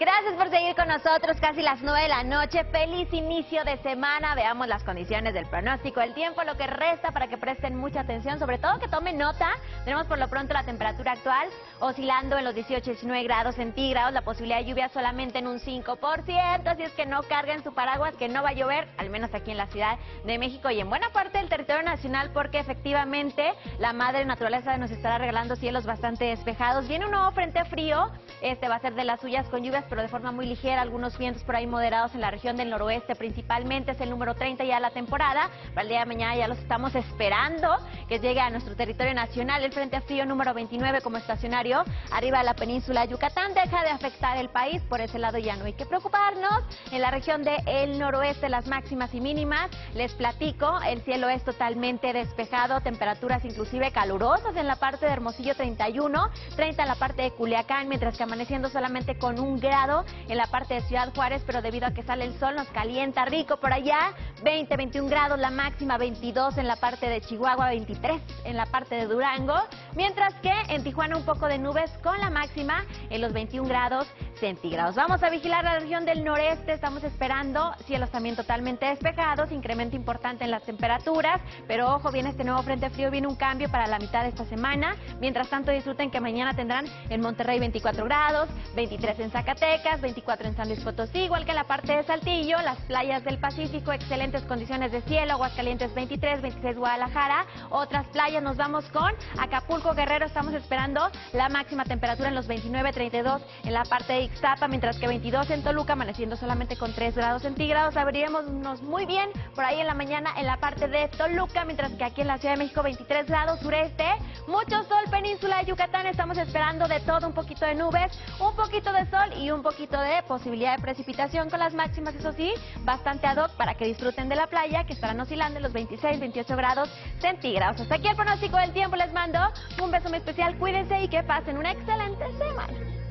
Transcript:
Gracias por seguir con nosotros, casi las 9 de la noche. Feliz inicio de semana. Veamos las condiciones del pronóstico, el tiempo, lo que resta para que presten mucha atención, sobre todo que tomen nota. Tenemos por lo pronto la temperatura actual oscilando en los 18-19 grados centígrados, la posibilidad de lluvia solamente en un 5%, así es que no carguen su paraguas, que no va a llover, al menos aquí en la Ciudad de México y en buena parte del territorio nacional, porque efectivamente la madre naturaleza nos estará regalando cielos bastante despejados. Viene un nuevo frente frío, este va a ser de las suyas con lluvias pero de forma muy ligera, algunos vientos por ahí moderados en la región del noroeste principalmente, es el número 30 ya la temporada, para el día de mañana ya los estamos esperando que llegue a nuestro territorio nacional, el Frente Frío número 29 como estacionario, arriba de la península de Yucatán, deja de afectar el país, por ese lado ya no hay que preocuparnos, en la región del noroeste las máximas y mínimas, les platico, el cielo es totalmente despejado, temperaturas inclusive calurosas en la parte de Hermosillo 31, 30 en la parte de Culiacán, mientras que amaneciendo solamente con un grado en la parte de Ciudad Juárez, pero debido a que sale el sol nos calienta rico. Por allá. 20, 21 grados la máxima, 22 en la parte de Chihuahua, 23 en la parte de Durango. Mientras que en Tijuana un poco de nubes con la máxima en los 21 grados centígrados. Vamos a vigilar la región del noreste, estamos esperando cielos también totalmente despejados, incremento importante en las temperaturas, pero ojo, viene este nuevo frente frío, viene un cambio para la mitad de esta semana. Mientras tanto disfruten que mañana tendrán en Monterrey 24 grados, 23 en Zacatecas, 24 en San Luis Potosí, igual que la parte de Saltillo, las playas del Pacífico, excelentes condiciones de cielo, Aguascalientes 23, 26 Guadalajara, otras playas nos vamos con Acapulco Guerrero, estamos esperando la máxima temperatura en los 29, 32 en la parte de Ixtapa, mientras que 22 en Toluca, amaneciendo solamente con 3 grados centígrados. Abriríamos muy bien por ahí en la mañana en la parte de Toluca, mientras que aquí en la Ciudad de México 23 grados sureste. Mucho sol, península de Yucatán, estamos esperando de todo, un poquito de nubes, un poquito de sol y un poquito de posibilidad de precipitación con las máximas, eso sí, bastante ad hoc para que disfruten de la playa, que estarán oscilando los 26, 28 grados centígrados. Hasta aquí el pronóstico del tiempo, les mando un beso muy especial, cuídense y que pasen una excelente semana.